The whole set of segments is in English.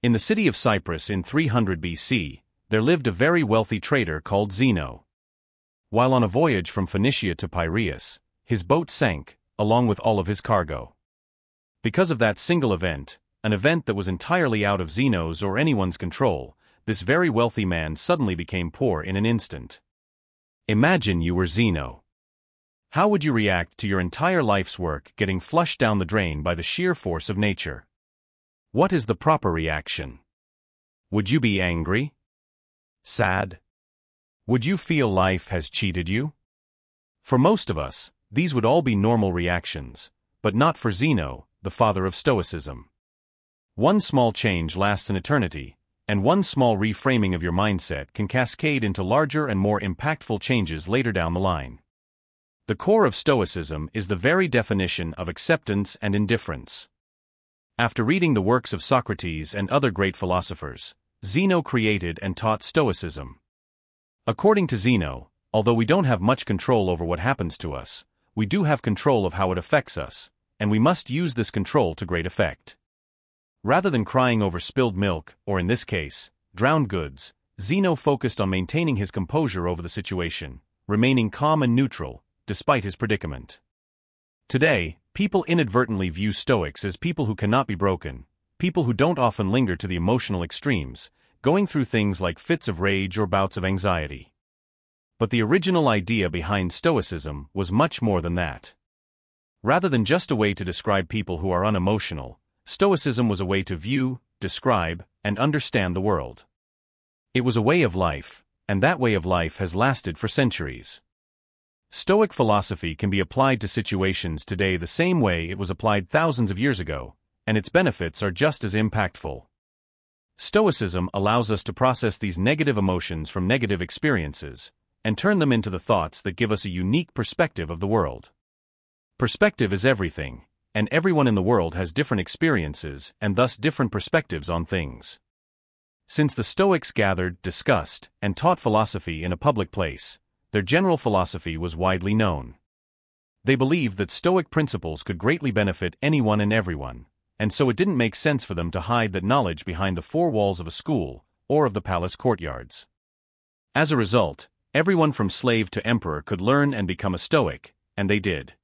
In the city of Cyprus in 300 BC, there lived a very wealthy trader called Zeno. While on a voyage from Phoenicia to Piraeus, his boat sank, along with all of his cargo. Because of that single event, an event that was entirely out of Zeno's or anyone's control, this very wealthy man suddenly became poor in an instant. Imagine you were Zeno. How would you react to your entire life's work getting flushed down the drain by the sheer force of nature? What is the proper reaction? Would you be angry? Sad? Would you feel life has cheated you? For most of us, these would all be normal reactions, but not for Zeno, the father of Stoicism. One small change lasts an eternity, and one small reframing of your mindset can cascade into larger and more impactful changes later down the line. The core of Stoicism is the very definition of acceptance and indifference. After reading the works of Socrates and other great philosophers, Zeno created and taught Stoicism. According to Zeno, although we don't have much control over what happens to us, we do have control of how it affects us, and we must use this control to great effect. Rather than crying over spilled milk, or in this case, drowned goods, Zeno focused on maintaining his composure over the situation, remaining calm and neutral, despite his predicament. Today, People inadvertently view Stoics as people who cannot be broken, people who don't often linger to the emotional extremes, going through things like fits of rage or bouts of anxiety. But the original idea behind Stoicism was much more than that. Rather than just a way to describe people who are unemotional, Stoicism was a way to view, describe, and understand the world. It was a way of life, and that way of life has lasted for centuries. Stoic philosophy can be applied to situations today the same way it was applied thousands of years ago, and its benefits are just as impactful. Stoicism allows us to process these negative emotions from negative experiences and turn them into the thoughts that give us a unique perspective of the world. Perspective is everything, and everyone in the world has different experiences and thus different perspectives on things. Since the Stoics gathered, discussed, and taught philosophy in a public place, their general philosophy was widely known. They believed that Stoic principles could greatly benefit anyone and everyone, and so it didn't make sense for them to hide that knowledge behind the four walls of a school or of the palace courtyards. As a result, everyone from slave to emperor could learn and become a Stoic, and they did.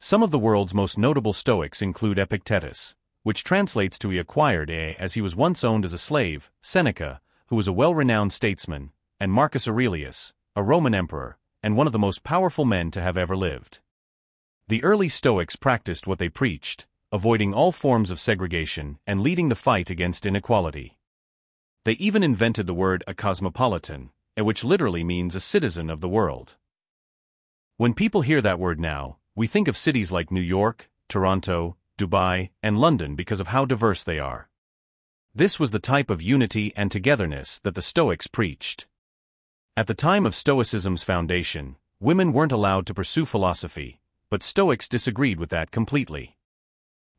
Some of the world's most notable Stoics include Epictetus, which translates to he acquired a as he was once owned as a slave, Seneca, who was a well-renowned statesman, and Marcus Aurelius, a Roman emperor, and one of the most powerful men to have ever lived. The early Stoics practiced what they preached, avoiding all forms of segregation and leading the fight against inequality. They even invented the word a cosmopolitan, which literally means a citizen of the world. When people hear that word now, we think of cities like New York, Toronto, Dubai, and London because of how diverse they are. This was the type of unity and togetherness that the Stoics preached. At the time of Stoicism's foundation, women weren't allowed to pursue philosophy, but Stoics disagreed with that completely.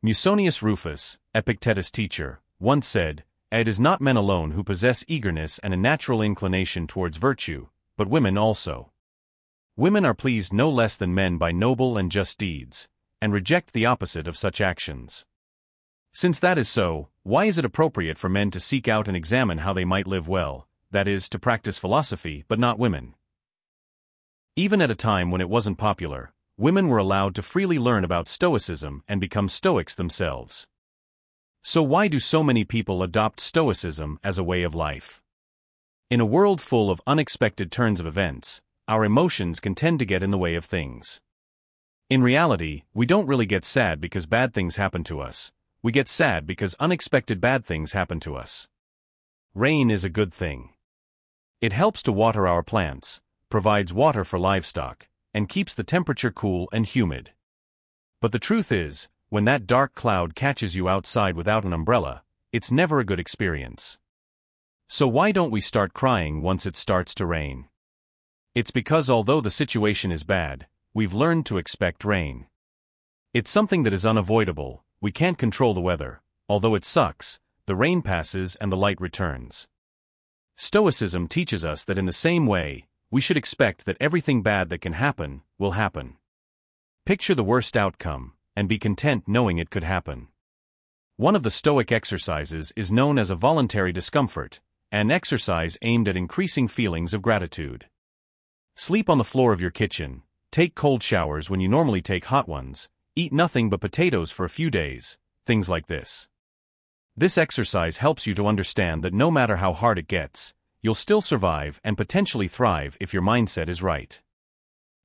Musonius Rufus, Epictetus' teacher, once said, It is not men alone who possess eagerness and a natural inclination towards virtue, but women also. Women are pleased no less than men by noble and just deeds, and reject the opposite of such actions. Since that is so, why is it appropriate for men to seek out and examine how they might live well, that is, to practice philosophy, but not women. Even at a time when it wasn't popular, women were allowed to freely learn about Stoicism and become Stoics themselves. So why do so many people adopt Stoicism as a way of life? In a world full of unexpected turns of events, our emotions can tend to get in the way of things. In reality, we don't really get sad because bad things happen to us, we get sad because unexpected bad things happen to us. Rain is a good thing. It helps to water our plants, provides water for livestock, and keeps the temperature cool and humid. But the truth is, when that dark cloud catches you outside without an umbrella, it's never a good experience. So why don't we start crying once it starts to rain? It's because although the situation is bad, we've learned to expect rain. It's something that is unavoidable, we can't control the weather, although it sucks, the rain passes and the light returns. Stoicism teaches us that in the same way, we should expect that everything bad that can happen will happen. Picture the worst outcome, and be content knowing it could happen. One of the Stoic exercises is known as a voluntary discomfort, an exercise aimed at increasing feelings of gratitude. Sleep on the floor of your kitchen, take cold showers when you normally take hot ones, eat nothing but potatoes for a few days, things like this. This exercise helps you to understand that no matter how hard it gets, you'll still survive and potentially thrive if your mindset is right.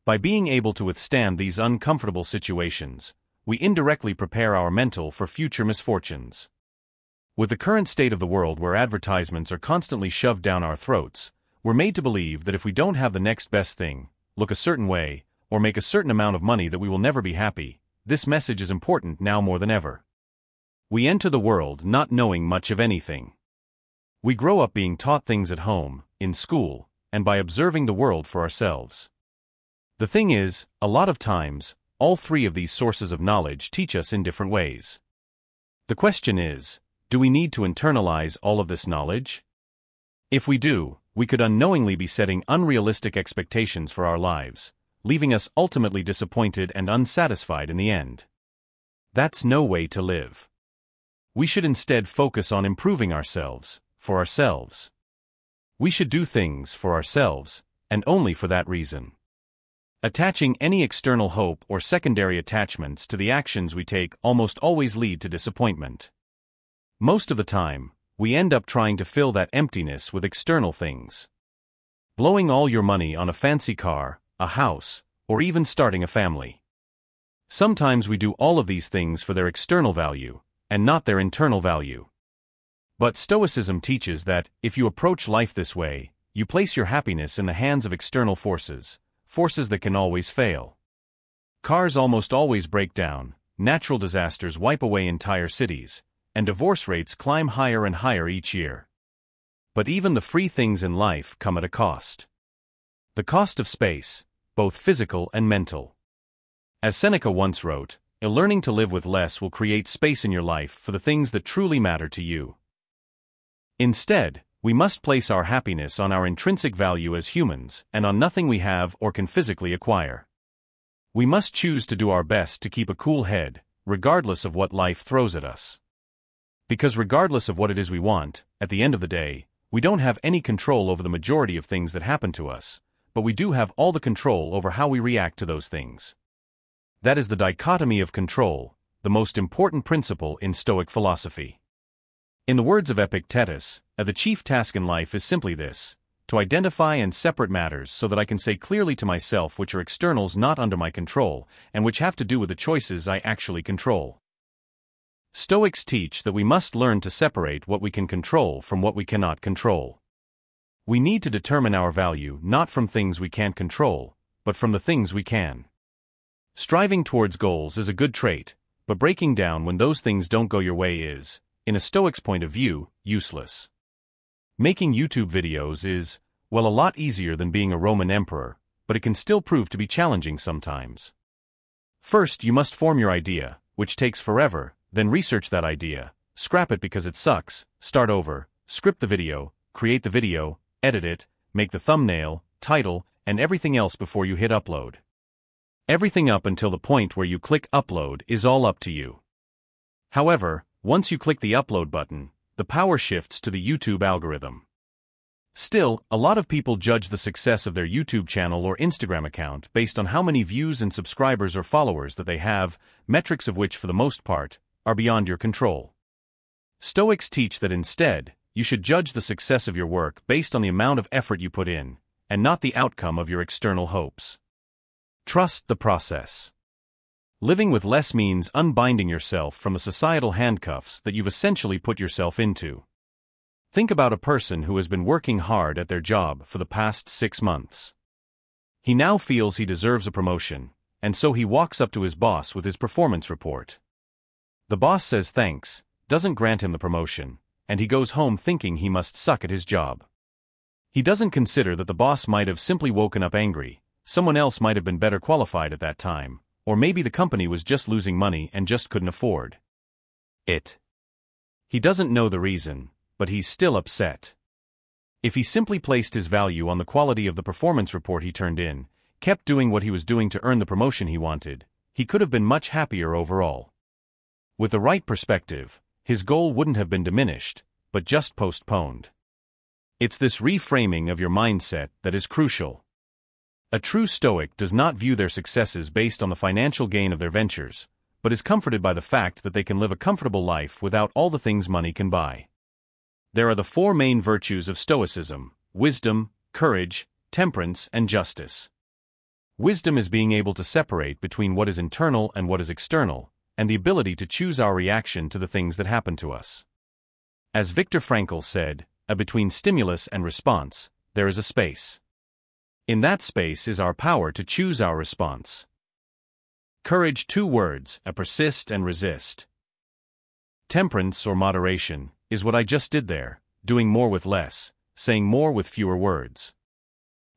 By being able to withstand these uncomfortable situations, we indirectly prepare our mental for future misfortunes. With the current state of the world where advertisements are constantly shoved down our throats, we're made to believe that if we don't have the next best thing, look a certain way, or make a certain amount of money that we will never be happy, this message is important now more than ever. We enter the world not knowing much of anything. We grow up being taught things at home, in school, and by observing the world for ourselves. The thing is, a lot of times, all three of these sources of knowledge teach us in different ways. The question is, do we need to internalize all of this knowledge? If we do, we could unknowingly be setting unrealistic expectations for our lives, leaving us ultimately disappointed and unsatisfied in the end. That's no way to live. We should instead focus on improving ourselves, for ourselves. We should do things for ourselves, and only for that reason. Attaching any external hope or secondary attachments to the actions we take almost always lead to disappointment. Most of the time, we end up trying to fill that emptiness with external things. Blowing all your money on a fancy car, a house, or even starting a family. Sometimes we do all of these things for their external value, and not their internal value. But Stoicism teaches that, if you approach life this way, you place your happiness in the hands of external forces, forces that can always fail. Cars almost always break down, natural disasters wipe away entire cities, and divorce rates climb higher and higher each year. But even the free things in life come at a cost. The cost of space, both physical and mental. As Seneca once wrote, learning to live with less will create space in your life for the things that truly matter to you. Instead, we must place our happiness on our intrinsic value as humans and on nothing we have or can physically acquire. We must choose to do our best to keep a cool head, regardless of what life throws at us. Because regardless of what it is we want, at the end of the day, we don't have any control over the majority of things that happen to us, but we do have all the control over how we react to those things. That is the dichotomy of control, the most important principle in Stoic philosophy. In the words of Epictetus, the chief task in life is simply this to identify and separate matters so that I can say clearly to myself which are externals not under my control, and which have to do with the choices I actually control. Stoics teach that we must learn to separate what we can control from what we cannot control. We need to determine our value not from things we can't control, but from the things we can. Striving towards goals is a good trait, but breaking down when those things don't go your way is, in a Stoic's point of view, useless. Making YouTube videos is, well, a lot easier than being a Roman emperor, but it can still prove to be challenging sometimes. First, you must form your idea, which takes forever, then research that idea, scrap it because it sucks, start over, script the video, create the video, edit it, make the thumbnail, title, and everything else before you hit upload. Everything up until the point where you click upload is all up to you. However, once you click the upload button, the power shifts to the YouTube algorithm. Still, a lot of people judge the success of their YouTube channel or Instagram account based on how many views and subscribers or followers that they have, metrics of which, for the most part, are beyond your control. Stoics teach that instead, you should judge the success of your work based on the amount of effort you put in, and not the outcome of your external hopes. Trust the process. Living with less means unbinding yourself from the societal handcuffs that you've essentially put yourself into. Think about a person who has been working hard at their job for the past six months. He now feels he deserves a promotion, and so he walks up to his boss with his performance report. The boss says thanks, doesn't grant him the promotion, and he goes home thinking he must suck at his job. He doesn't consider that the boss might have simply woken up angry, someone else might have been better qualified at that time, or maybe the company was just losing money and just couldn't afford it. He doesn't know the reason, but he's still upset. If he simply placed his value on the quality of the performance report he turned in, kept doing what he was doing to earn the promotion he wanted, he could have been much happier overall. With the right perspective, his goal wouldn't have been diminished, but just postponed. It's this reframing of your mindset that is crucial. A true Stoic does not view their successes based on the financial gain of their ventures, but is comforted by the fact that they can live a comfortable life without all the things money can buy. There are the four main virtues of Stoicism wisdom, courage, temperance, and justice. Wisdom is being able to separate between what is internal and what is external, and the ability to choose our reaction to the things that happen to us. As Viktor Frankl said, a between stimulus and response, there is a space. In that space is our power to choose our response. Courage two words, a persist and resist. Temperance or moderation is what I just did there, doing more with less, saying more with fewer words.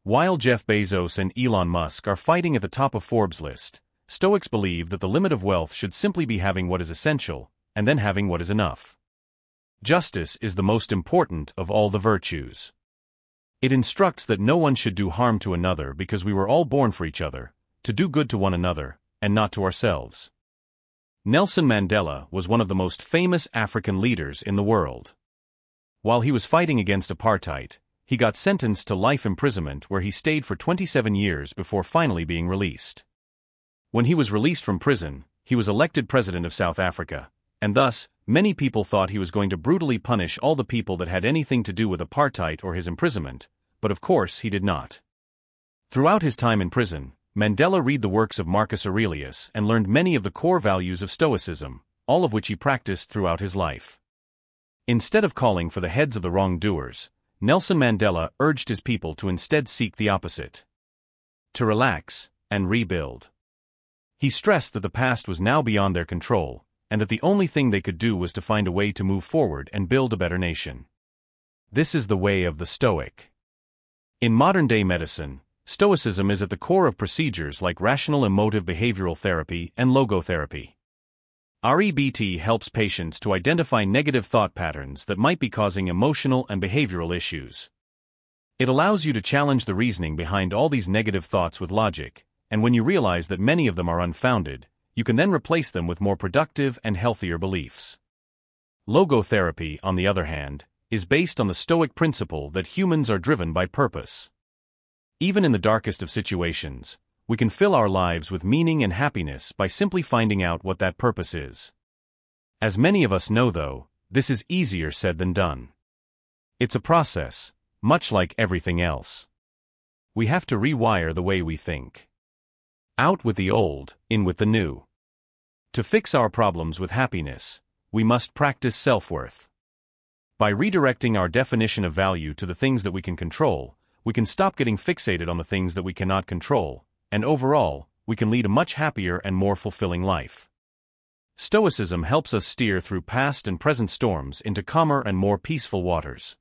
While Jeff Bezos and Elon Musk are fighting at the top of Forbes' list, Stoics believe that the limit of wealth should simply be having what is essential, and then having what is enough. Justice is the most important of all the virtues. It instructs that no one should do harm to another because we were all born for each other, to do good to one another, and not to ourselves. Nelson Mandela was one of the most famous African leaders in the world. While he was fighting against apartheid, he got sentenced to life imprisonment where he stayed for 27 years before finally being released. When he was released from prison, he was elected president of South Africa, and thus, many people thought he was going to brutally punish all the people that had anything to do with apartheid or his imprisonment, but of course he did not. Throughout his time in prison, Mandela read the works of Marcus Aurelius and learned many of the core values of Stoicism, all of which he practiced throughout his life. Instead of calling for the heads of the wrongdoers, Nelson Mandela urged his people to instead seek the opposite. To relax and rebuild. He stressed that the past was now beyond their control, and that the only thing they could do was to find a way to move forward and build a better nation. This is the way of the Stoic. In modern day medicine, Stoicism is at the core of procedures like rational emotive behavioral therapy and logotherapy. REBT helps patients to identify negative thought patterns that might be causing emotional and behavioral issues. It allows you to challenge the reasoning behind all these negative thoughts with logic, and when you realize that many of them are unfounded, you can then replace them with more productive and healthier beliefs. Logotherapy, on the other hand, is based on the Stoic principle that humans are driven by purpose. Even in the darkest of situations, we can fill our lives with meaning and happiness by simply finding out what that purpose is. As many of us know, though, this is easier said than done. It's a process, much like everything else. We have to rewire the way we think. Out with the old, in with the new. To fix our problems with happiness, we must practice self worth. By redirecting our definition of value to the things that we can control, we can stop getting fixated on the things that we cannot control, and overall, we can lead a much happier and more fulfilling life. Stoicism helps us steer through past and present storms into calmer and more peaceful waters.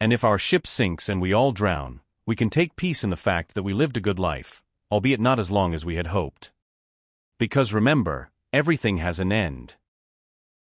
And if our ship sinks and we all drown, we can take peace in the fact that we lived a good life, albeit not as long as we had hoped. Because remember, everything has an end.